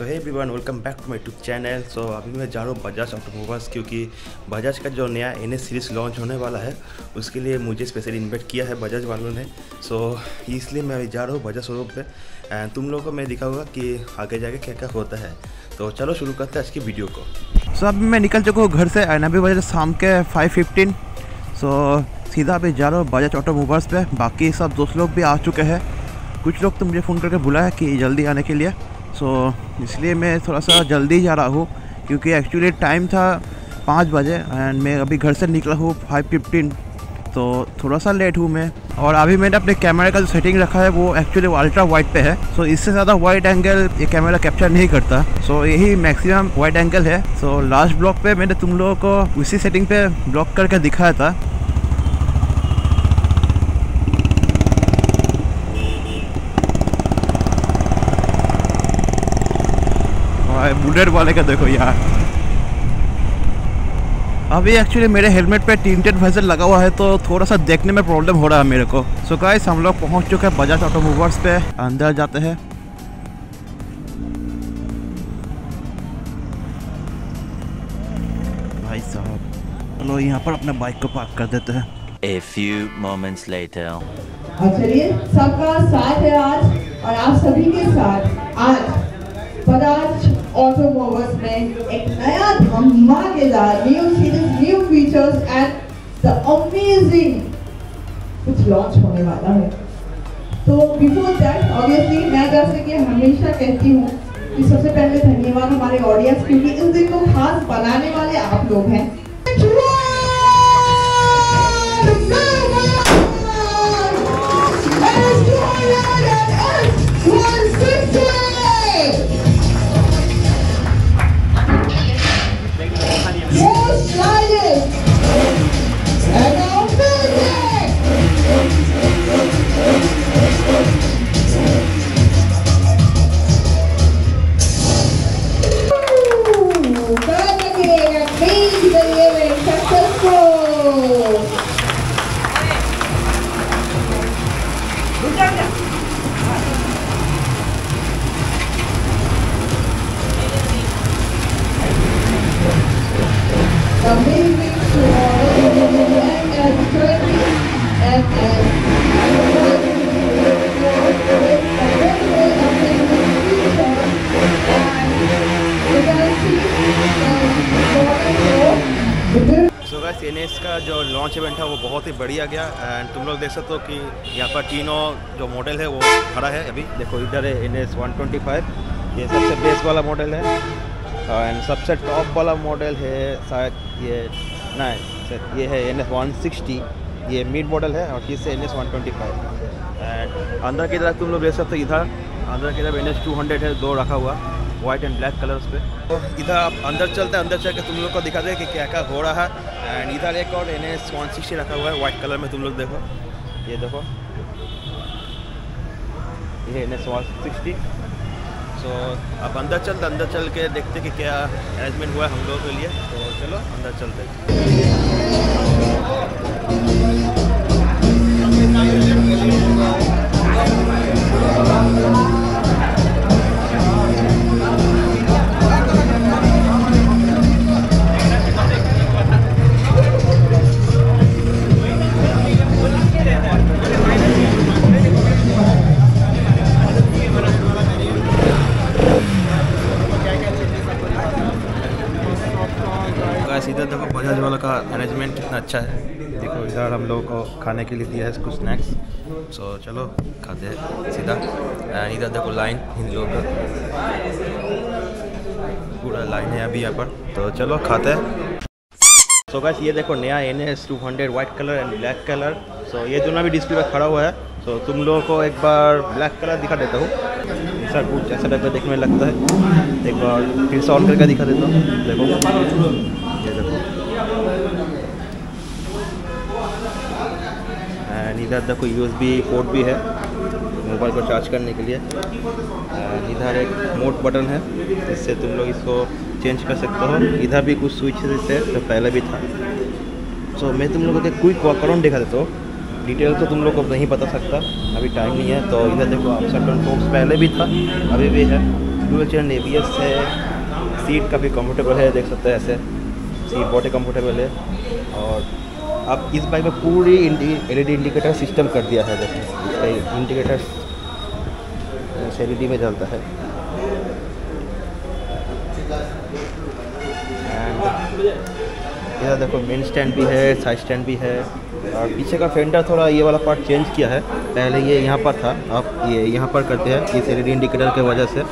So hey everyone welcome back to my YouTube channel so अभी मैं जा रहा हूँ बजाज ऑटोमोबाइल्स क्योंकि बजाज का जो नया एन एस सीरीज़ लॉन्च होने वाला है उसके लिए मुझे स्पेशली इन्वाइट किया है बजाज वालों ने। सो so, इसलिए मैं अभी जा रहा हूँ बजाज शोरूम पे। एंड तुम लोगों को मैं दिखाऊँगा कि आगे जाके क्या क्या होता है। तो चलो शुरू करते हैं आज की वीडियो को। सो so, अभी मैं निकल चुका हूँ घर से। एंड अभी बजे शाम के फाइव फिफ्टीन सो सीधा अभी जा रहा हूँ बजाज ऑटोमोबाइल्स पे। बाकी सब दोस्त लोग भी आ चुके हैं। कुछ लोग तो मुझे फ़ोन करके बुलाया कि जल्दी आने के लिए। सो so, इसलिए मैं थोड़ा सा जल्दी जा रहा हूँ क्योंकि एक्चुअली टाइम था पाँच बजे एंड मैं अभी घर से निकला हूँ फाइव फिफ्टीन तो थोड़ा सा लेट हूँ मैं। और अभी मैंने अपने कैमरे का जो सेटिंग रखा है वो एक्चुअली अल्ट्रा वाइड पे है। सो so, इससे ज़्यादा वाइड एंगल ये कैमरा कैप्चर नहीं करता। सो so, यही मैक्सिमम वाइड एंगल है। सो लास्ट ब्लॉग पे मैंने तुम लोगों को उसी सेटिंग पे ब्लॉक करके दिखाया था। बुलेट वाले का देखो यार। अभी एक्चुअली मेरे हेलमेट पे टिंटेड वाइजर लगा हुआ है तो थोड़ा सा देखने में प्रॉब्लम हो रहा है मेरे को। सो so गाइस हम लोग पहुँच चुके हैं बजाज ऑटोमोबाइल्स पे। अंदर जाते हैं। भाई साहब चलो यहाँ पर अपने बाइक को पार्क कर देते हैं। A few moments later. और चलिए सबका साथ है आज और आप सभी के साथ आज। धमाकेदार new series new features and the amazing कुछ लॉन्च होने वाला है। तो बिफोर दैट ऑब्वियसली मैं जैसे कि हमेशा कहती हूँ कि सबसे पहले धन्यवाद हमारे ऑडियंस क्योंकि इस दिन को खास बनाने वाले आप लोग हैं। Amazing tomorrow and 20 and and so N का जो लॉन्च इवेंट है वो बहुत ही बढ़िया गया। एंड तुम लोग देख सकते हो कि यहाँ पर तीनों जो मॉडल है, वो खड़ा है अभी। देखो, इधर है एन एस ये सबसे बेस वाला मॉडल है। एंड सबसे टॉप वाला मॉडल है शायद ये, नहीं ये है एन एस वन सिक्सटी ये मिड मॉडल है और इससे N S one twenty five and अंदर की तरफ़ तुम लोग देख सकते हो इधर, अंदर की तरफ़ एन एस टू हंड्रेड है, दो रखा हुआ वाइट एंड ब्लैक कलर्स पे। तो इधर आप अंदर चलते हैं, अंदर चल के तुम लोग को दिखा दे कि क्या क्या हो रहा है। एंड इधर एक और एन एस वन सिक्सटी रखा हुआ है वाइट कलर में तुम लोग देखो। ये देखो। ये N S one sixty so अब अंदर चलते अंदर चल के देखते कि क्या अरेंजमेंट हुआ है हम लोगों के लिए। तो चलो, अंदर चलते इधर देखो बजाज वाला का मैनेजमेंट कितना अच्छा है। देखो इधर हम लोगों को खाने के लिए दिया है कुछ स्नैक्स सो so, चलो खाते हैं सीधा। एंड इधर देखो लाइन इन लोगों का। पूरा लाइन है अभी यहाँ पर। तो चलो खाते हैं। सो गैस ये देखो नया N S two hundred white colour and black colour so ये दोनों भी डिस्प्ले पर खड़ा हुआ है सो so, तुम लोगों को एक बार ब्लैक कलर दिखा देता हूँ। ऐसा कुछ ऐसा टाइप का देखने लगता है। एक बार फिर से ऑन करके दिखा देता हूँ। देखो। ये देखो। एंड इधर देखो यूएसबी पोर्ट भी है मोबाइल को चार्ज करने के लिए। इधर एक मोट बटन है जिससे तुम लोग इसको चेंज कर सकते हो। इधर भी कुछ स्विच है जो पहले भी था। सो so, मैं तुम लोगों को क्विक वॉक अराउंड दिखा देता हूँ। डिटेल तो तुम लोग को नहीं बता सकता अभी टाइम नहीं है। तो इधर देखो आप सटन फोक्स पहले भी था अभी भी है। डुअल चैनल ए है सीट काफ़ी कंफर्टेबल है देख सकते हैं ऐसे। सीट बहुत ही कंफर्टेबल है। और अब इस बाइक में पूरी एल ई इंडिकेटर सिस्टम कर दिया है देखो इंडिकेटर एल में चलता है। इधर देखो मेन स्टैंड भी है साइड स्टैंड भी है। और पीछे का फेंडर थोड़ा ये वाला पार्ट चेंज किया है। पहले ये यहाँ पर था, अब ये यहाँ पर करते हैं। इस एल इंडिकेटर की वजह से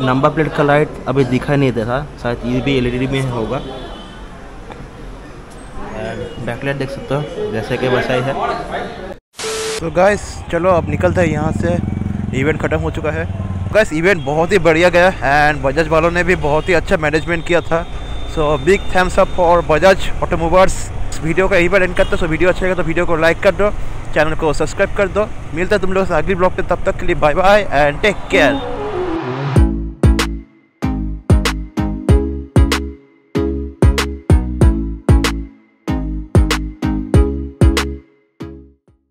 नंबर प्लेट का लाइट अभी दिखाई नहीं दे रहा। शायद ये भी एल में होगा। बैकलाइट देख सकते हो, जैसे कि वैसा ही है। तो गाइस चलो अब निकलते हैं यहाँ से। इवेंट ख़त्म हो चुका है। गाइस इवेंट बहुत ही बढ़िया गया एंड बजाज वालों ने भी बहुत ही अच्छा मैनेजमेंट किया था। So big thumbs up for Bajaj automobiles video का पर एंड करते सो वीडियो अच्छा लगा तो वीडियो को लाइक कर दो। चैनल को सब्सक्राइब कर दो। मिलता है तुम लोग से अगली ब्लॉग पे। तब तक के लिए bye bye and take care